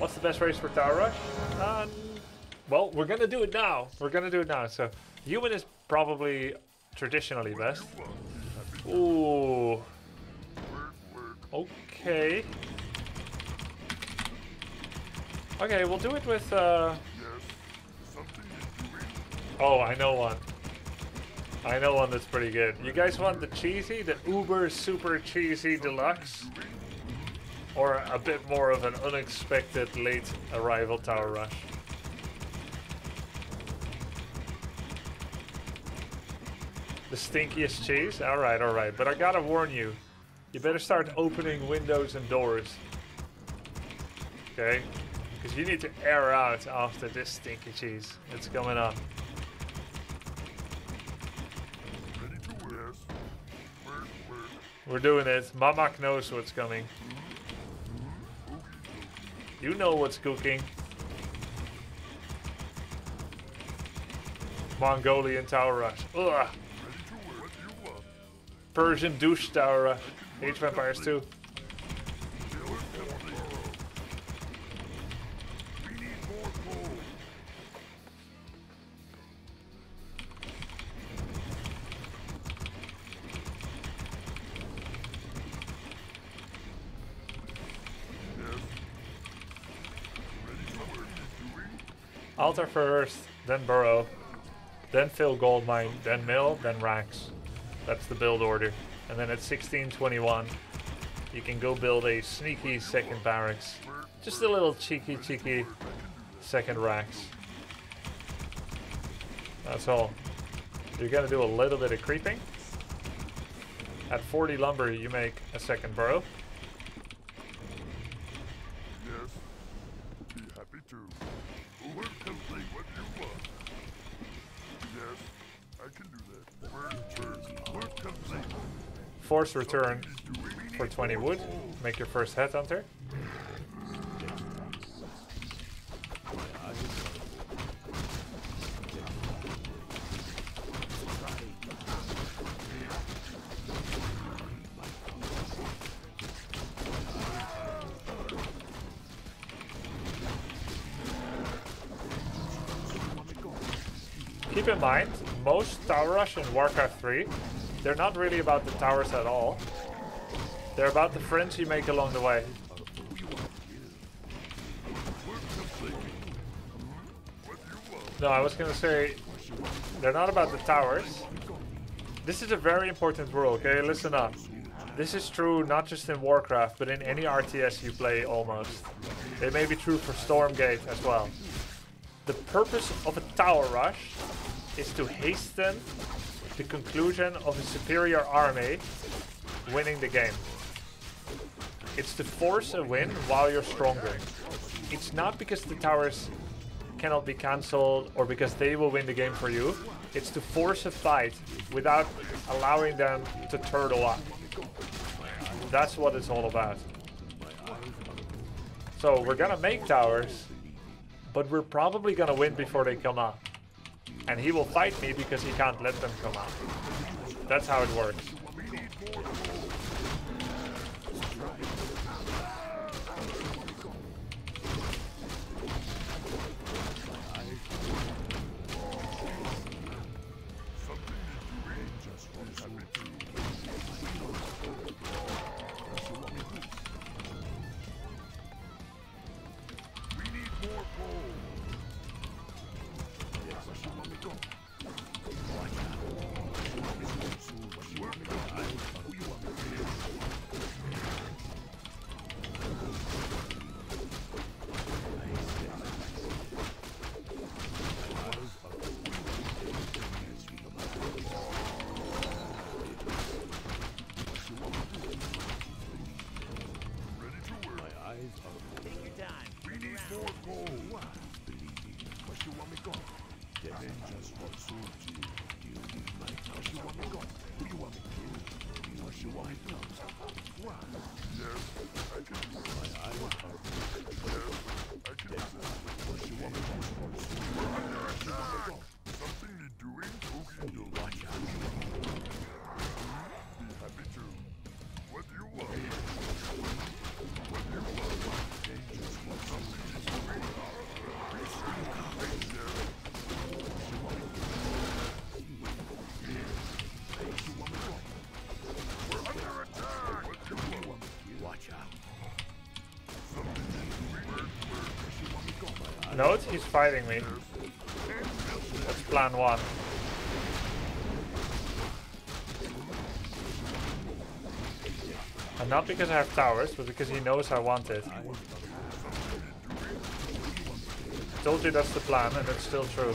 What's the best race for Tower Rush? Uh, well, we're gonna do it now. We're gonna do it now. So, human is probably traditionally best. Ooh. Okay. Okay, we'll do it with. Uh... Oh, I know one. I know one that's pretty good. You guys want the cheesy, the uber super cheesy deluxe? Or a bit more of an unexpected late arrival tower rush? The stinkiest cheese? Alright, alright. But I gotta warn you. You better start opening windows and doors. Okay? Because you need to air out after this stinky cheese. It's coming up. We're doing it. Mamak knows what's coming. You know what's cooking. Mongolian Tower Rush. Ugh. Persian douche Tower Rush. Age of Empires 2. Altar first, then Burrow, then fill gold mine, then mill, then racks. That's the build order. And then at 1621, you can go build a sneaky second barracks. Just a little cheeky, cheeky second racks. That's all. You're gonna do a little bit of creeping. At 40 lumber, you make a second burrow. Force return for 20 wood. Make your first headhunter. Keep in mind, most Tower Rush in Warcraft 3 they're not really about the towers at all. They're about the friends you make along the way. No, I was gonna say, they're not about the towers. This is a very important rule, okay? Listen up. This is true not just in Warcraft, but in any RTS you play almost. It may be true for Stormgate as well. The purpose of a tower rush is to hasten the conclusion of a superior army winning the game. It's to force a win while you're stronger. It's not because the towers cannot be cancelled or because they will win the game for you. It's to force a fight without allowing them to turtle up. That's what it's all about. So we're gonna make towers, but we're probably gonna win before they come up. And he will fight me because he can't let them come out. That's how it works. Note, he's fighting me. That's plan one. And not because I have towers, but because he knows I want it. I Told you that's the plan, and it's still true.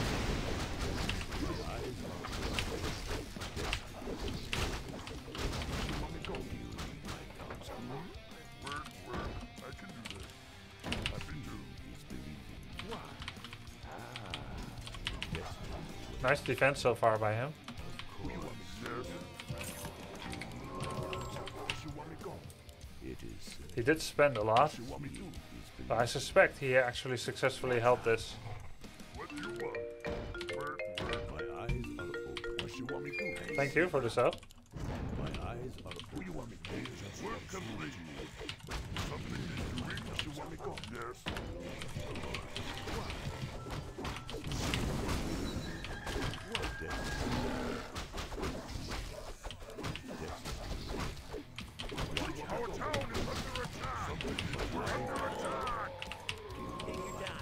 Nice defense so far by him. He did spend a lot, but I suspect he actually successfully helped this. Thank you for the sub.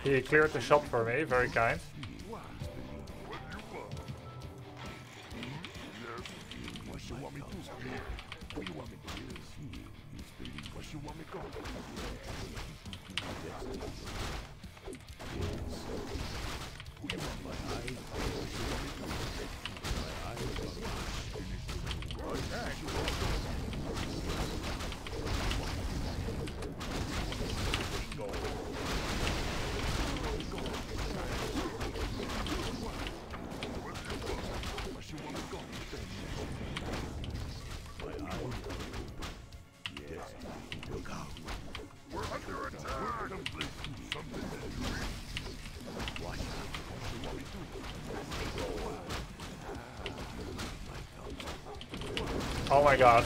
He cleared the shop for me, very kind. Oh my god.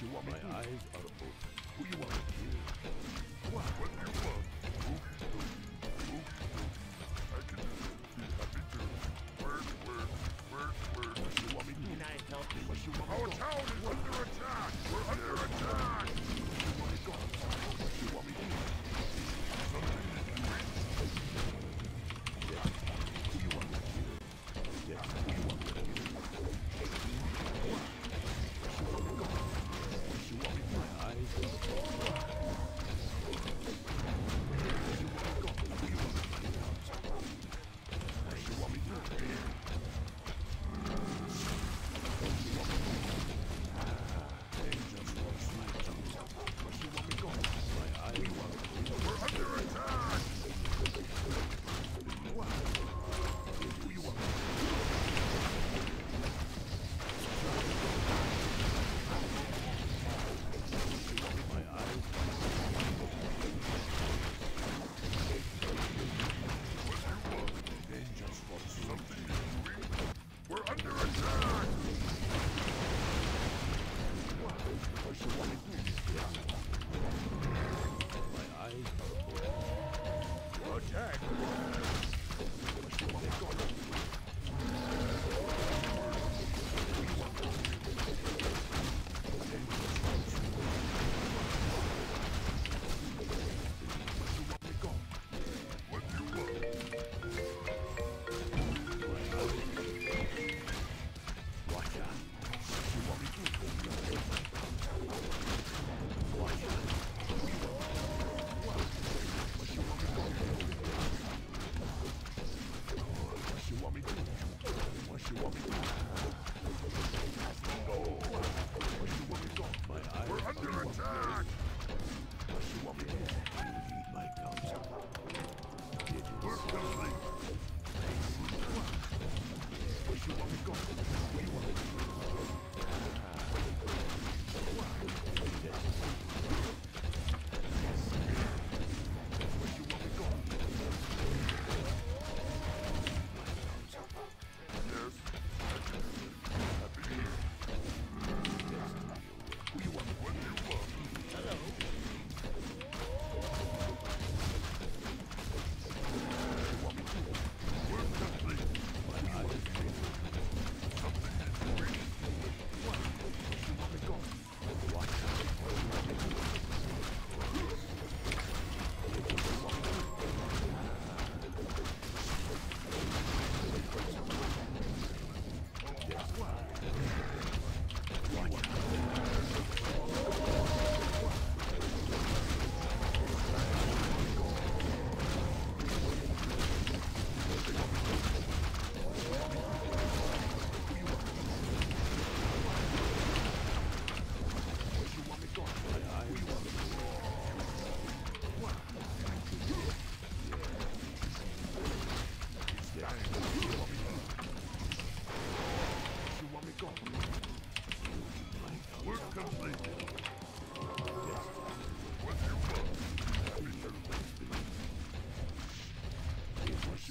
you want my eyes are open.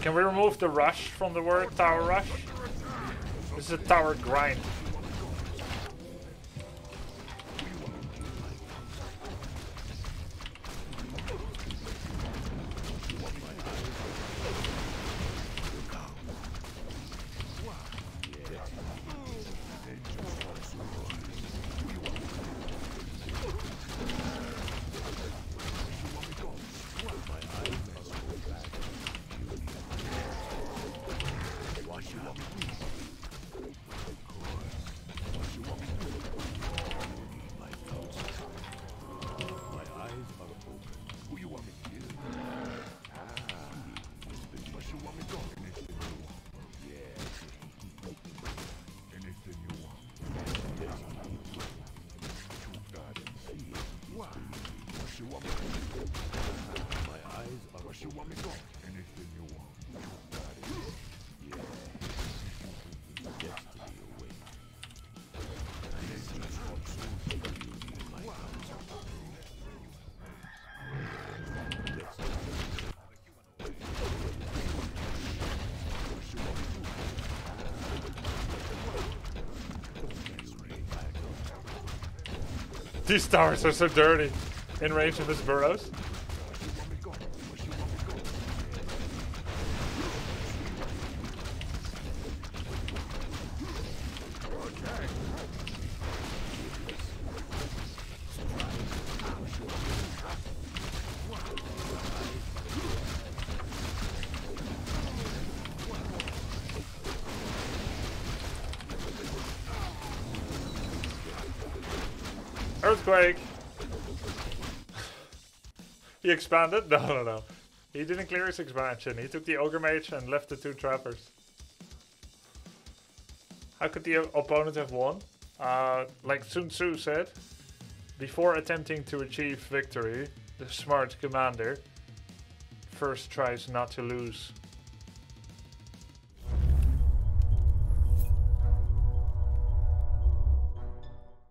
Can we remove the rush from the word tower rush? This is a tower grind. These towers are so dirty. In range of his burrows. Earthquake! he expanded? No, no, no. He didn't clear his expansion. He took the Ogre Mage and left the two Trappers. How could the opponent have won? Uh, like Sun Tzu said, before attempting to achieve victory, the smart commander first tries not to lose.